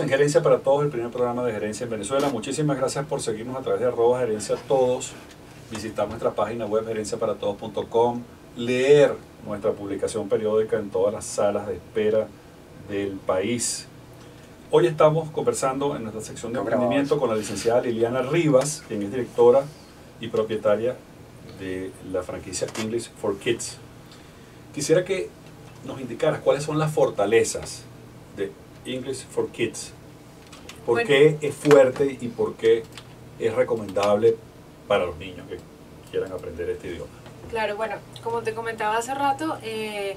En Gerencia para Todos, el primer programa de gerencia en Venezuela. Muchísimas gracias por seguirnos a través de arroba gerencia todos, visitar nuestra página web gerenciaparatodos.com, leer nuestra publicación periódica en todas las salas de espera del país. Hoy estamos conversando en nuestra sección de emprendimiento con la licenciada Liliana Rivas, quien es directora y propietaria de la franquicia English for Kids. Quisiera que nos indicaras cuáles son las fortalezas de English for Kids. ¿Por Bueno. qué es fuerte y por qué es recomendable para los niños que quieran aprender este idioma? Claro, bueno, como te comentaba hace rato, eh,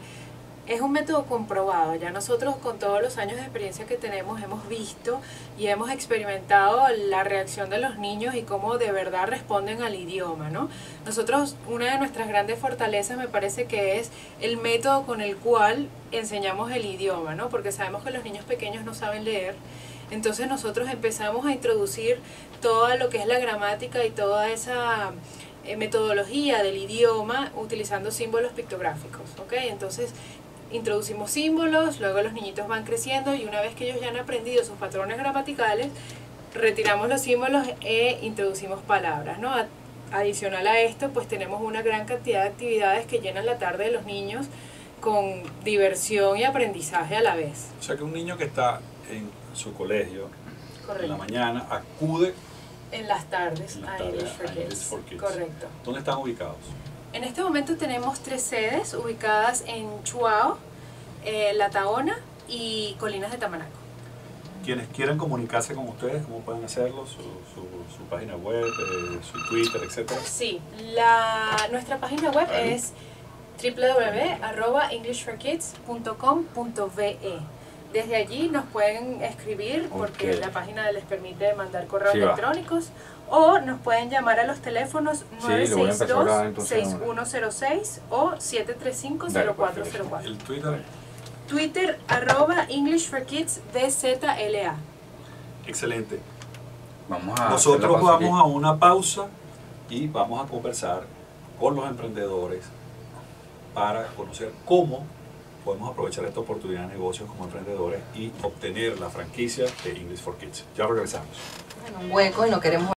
es un método comprobado. Ya nosotros con todos los años de experiencia que tenemos hemos visto y hemos experimentado la reacción de los niños y cómo de verdad responden al idioma, ¿no? Nosotros, una de nuestras grandes fortalezas me parece que es el método con el cual enseñamos el idioma, ¿no? Porque sabemos que los niños pequeños no saben leer. Entonces nosotros empezamos a introducir todo lo que es la gramática y toda esa eh, metodología del idioma utilizando símbolos pictográficos, ¿ok? Entonces introducimos símbolos, luego los niñitos van creciendo y una vez que ellos ya han aprendido sus patrones gramaticales, retiramos los símbolos e introducimos palabras, ¿no? A- Adicional a esto, pues tenemos una gran cantidad de actividades que llenan la tarde de los niños con diversión y aprendizaje a la vez. O sea que un niño que está en su colegio en la Correcto. mañana acude, En las tardes En las a tardes English for a English for Kids. Correcto. ¿dónde están ubicados? En este momento tenemos tres sedes ubicadas en Chuao, eh, La Taona y Colinas de Tamanaco. Quienes quieran comunicarse con ustedes, ¿cómo pueden hacerlo? Su, su- su página web, eh, su Twitter, etcétera. Sí, la, nuestra página web es www.englishforkids.com.ve. Desde allí nos pueden escribir porque la página les permite mandar correos Sí, va. electrónicos o nos pueden llamar a los teléfonos Sí, lo voy a empezar a grabar entonces 962-6106 o 735-0404. El Twitter, Twitter arroba English for Kids DZLA. excelente. Vamos a Nosotros vamos aquí. a una pausa y vamos a conversar con los emprendedores para conocer cómo podemos aprovechar esta oportunidad de negocios como emprendedores y obtener la franquicia de English for Kids. Ya regresamos. en un hueco y no queremos